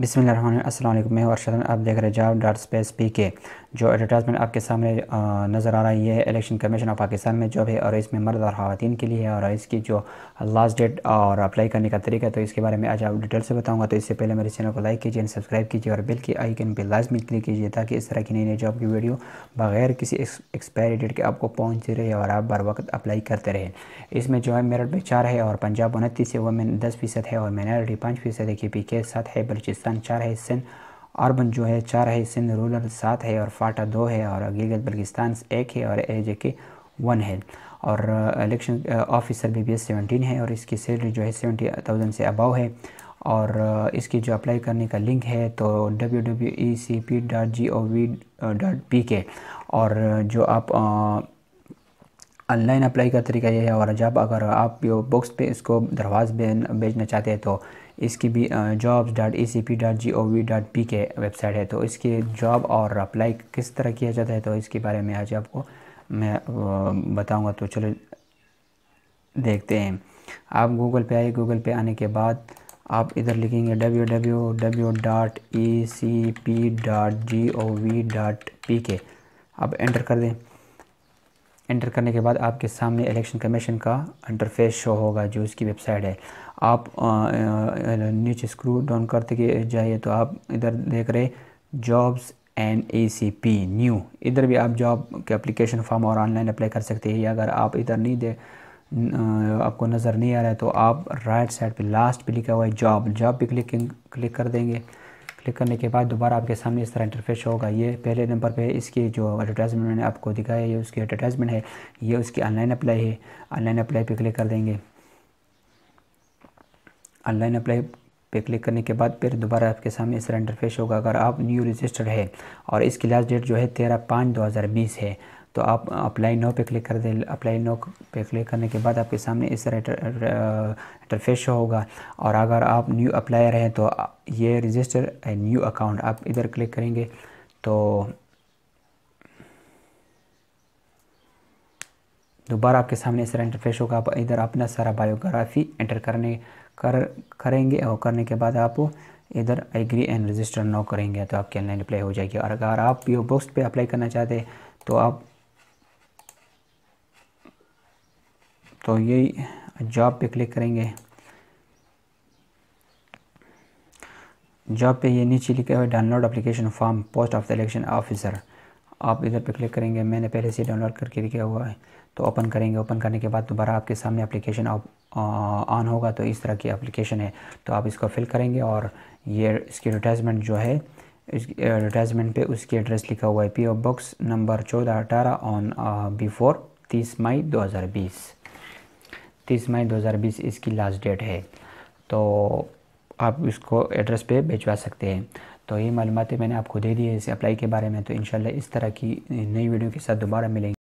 बिसमीम मैं अरशद आप देख रहे जॉब डॉट स्पेस पी के जो एडवर्टाइजमेंट आपके सामने नज़र आ रहा है, इलेक्शन कमीशन ऑफ़ पाकिस्तान में जॉब है, और इसमें मर्द और ख़वान के लिए है, और इसकी जो लास्ट डेट और अप्लाई करने का तरीका है तो इसके बारे में आज आप डिटेल से बताऊँगा। तो इससे पहले मेरे चैनल को लाइक कीजिए, सब्सक्राइब कीजिए, और बिल की आइकन पर लाजमी क्लिक कीजिए, ताकि इस तरह की नई नई जॉब की वीडियो बगैर किसी एक्सपायरी डेट के आपको पहुँचती रहे, और आप बर वक्त अप्लाई करते रहे। इसमें जो है, मेरठ में चार है, और पंजाब उनतीस है वमेन दस फ़ीसद है, और मैनरिटी पाँच फ़ीसद है, के पी के सात है, बलूचिस्तान चार है सिंध अर्बन जो है, चार है सिंध रूरल सात है और फाटा दो है और गिलगित बल्किस्तान एक है और ए जे के वन है। और election officer B B S seventeen है और इसकी सैलरी जो है सेवेंटी थाउज़ेंड से अबाव है। और इसकी जो अप्लाई करने का लिंक है तो W W E C P dot G O V dot P K. और जो आप ऑनलाइन अप्लाई का तरीका ये है और जब अगर आप बुक्स पे इसको दरवाज़ भेजना चाहते हैं तो इसकी भी jobs dot E C P dot G O V dot P K website है। तो इसके जॉब और अप्लाई किस तरह किया जाता है तो इसके बारे में आज आपको मैं बताऊँगा। तो चलो देखते हैं। आप गूगल पे आए गूगल पे आने के बाद आप इधर लिखेंगे W W W dot E C P dot G O V dot P K आप एंटर कर दें। एंटर करने के बाद आपके सामने इलेक्शन कमीशन का इंटरफेस शो होगा, जो इसकी वेबसाइट है। आप नीचे स्क्रू डाउन करते जाइए तो आप इधर देख रहे jobs N A C P new इधर भी आप जॉब के एप्लीकेशन फॉर्म और ऑनलाइन अप्लाई कर सकते हैं। या अगर आप इधर नहीं दे आपको नज़र नहीं आ रहा है तो आप राइट साइड पे लास्ट पे लिखा हुआ है जॉब जॉब पे क्लिक क्लिक कर देंगे क्लिक करने के बाद दोबारा आपके सामने इस तरह इंटरफेस होगा। ये पहले नंबर पे इसकी जो एडवर्टाइजमेंट मैंने आपको दिखाया, ये उसकी एडवर्टाइजमेंट है, ये उसकी ऑनलाइन अप्लाई है। ऑनलाइन अप्लाई पे क्लिक कर देंगे। ऑनलाइन अप्लाई पे क्लिक करने के बाद फिर दोबारा आपके सामने इस तरह इंटरफेस होगा। अगर आप न्यू रजिस्टर्ड है और इसकी लास्ट डेट जो है तेरह पाँच दो हज़ार बीस है तो आप अप्लाई नो पे क्लिक कर दें अप्लाई नो पे क्लिक करने के बाद आपके सामने इस तरह इंटरफेस शो होगा। और अगर आप न्यू अप्लायर हैं तो ये रजिस्टर ए न्यू अकाउंट आप इधर क्लिक करेंगे तो दोबारा आपके सामने इस तरह इंटरफेस होगा। आप इधर अपना सारा बायोग्राफी एंटर करने, कर, करेंगे और करने के बाद आप इधर एग्री एंड रजिस्टर नो करेंगे तो आपकी ऑनलाइन अप्लाई हो जाएगी। और अगर आप पी बॉक्स पे अप्लाई करना चाहते हैं तो आप तो यही जॉब पे क्लिक करेंगे। जॉब पे ये नीचे लिखा हुआ download application form post of the election officer आप इधर पे क्लिक करेंगे, मैंने पहले से डाउनलोड करके लिखा हुआ है। तो ओपन करेंगे ओपन करने के बाद दोबारा आपके सामने एप्लीकेशन ऑन होगा तो इस तरह की एप्लीकेशन है। तो आप इसको फिल करेंगे और ये इसकी एडवर्टाइजमेंट जो है, इस एडवर्टाइजमेंट पे उसकी एड्रेस लिखा हुआ है। पी ओ बॉक्स नंबर चौदह अठारह ऑन बिफोर तीस मई 2020 तीस मई 2020 इसकी लास्ट डेट है। तो आप इसको एड्रेस पे भिजवा सकते हैं। तो ये मालूम मैंने आपको दे दी है इस अप्लाई के बारे में तो इन इस तरह की नई वीडियो के साथ दोबारा मिलेंगे।